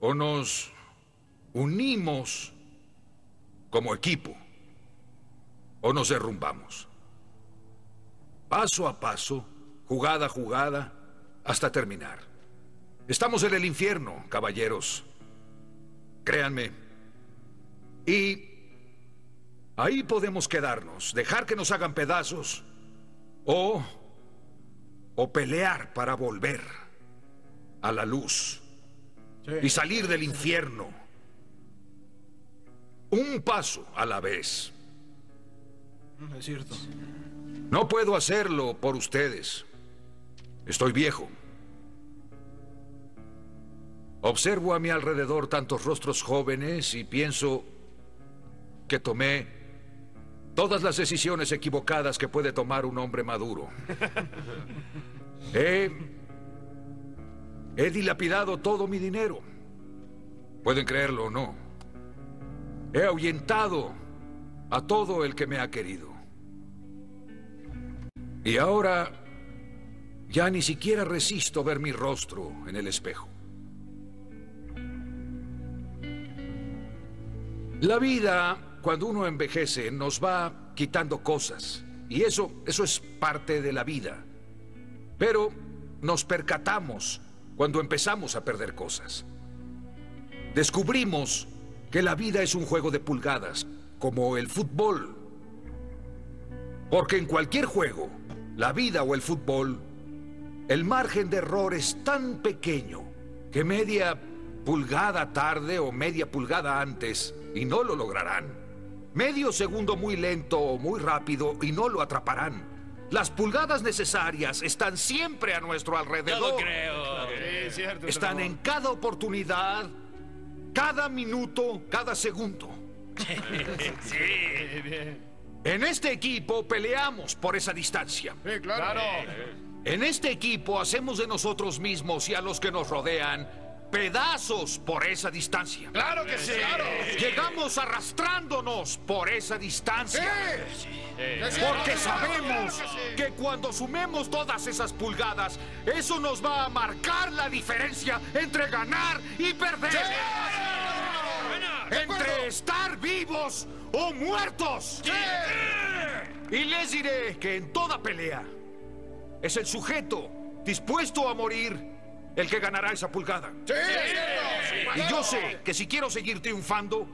O nos unimos como equipo o nos derrumbamos. Paso a paso, jugada a jugada, hasta terminar. Estamos en el infierno, caballeros. Créanme. Y ahí podemos quedarnos, dejar que nos hagan pedazos o o pelear para volver a la luz y salir del infierno. Un paso a la vez. Es cierto. No puedo hacerlo por ustedes. Estoy viejo. Observo a mi alrededor tantos rostros jóvenes y pienso que tomé todas las decisiones equivocadas que puede tomar un hombre maduro. He, he dilapidado todo mi dinero. Pueden creerlo o no. He ahuyentado a todo el que me ha querido. Y ahora ya ni siquiera resisto ver mi rostro en el espejo. La vida, cuando uno envejece, nos va quitando cosas. Y eso, eso es parte de la vida. Pero nos percatamos cuando empezamos a perder cosas. Descubrimos que la vida es un juego de pulgadas, como el fútbol. Porque en cualquier juego, la vida o el fútbol, el margen de error es tan pequeño que media pulgada tarde o media pulgada antes y no lo lograrán. Medio segundo muy lento o muy rápido y no lo atraparán. Las pulgadas necesarias están siempre a nuestro alrededor. Lo creo. Sí, cierto. Están en cada oportunidad, cada minuto, cada segundo. Sí, bien. En este equipo peleamos por esa distancia. Sí, claro. En este equipo hacemos de nosotros mismos y a los que nos rodean pedazos por esa distancia. Claro que sí. Claro. Llegamos arrastrándonos por esa distancia. Sí. Porque sabemos que cuando sumemos todas esas pulgadas, eso nos va a marcar la diferencia entre ganar y perder. Entre estar vivos o muertos. Y les diré que en toda pelea es el sujeto dispuesto a morir el que ganará esa pulgada. Sí. Y yo sé que si quiero seguir triunfando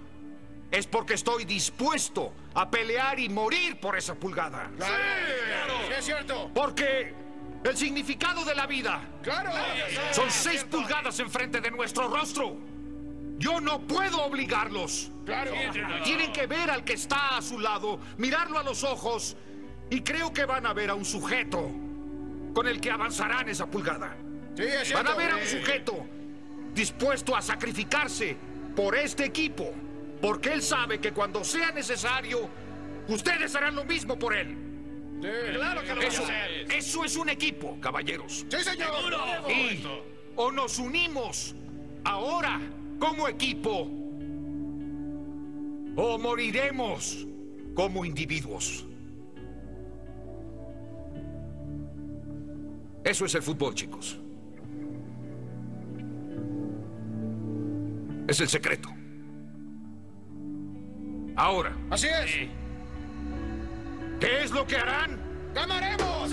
es porque estoy dispuesto a pelear y morir por esa pulgada. Claro. Sí, es cierto. Porque el significado de la vida Claro. son seis pulgadas enfrente de nuestro rostro. Yo no puedo obligarlos. Claro. Tienen que ver al que está a su lado, mirarlo a los ojos y creo que van a ver a un sujeto con el que avanzarán esa pulgada. Sí, es Van a ver a un sujeto dispuesto a sacrificarse por este equipo, porque él sabe que cuando sea necesario, ustedes harán lo mismo por él. Sí, claro que lo van a Eso, hacer. eso es un equipo, caballeros. Sí, señor. Y o nos unimos ahora como equipo o moriremos como individuos. Eso es el fútbol, chicos. Es el secreto. Ahora, Así es. ¿qué es lo que harán? ¡Ganaremos!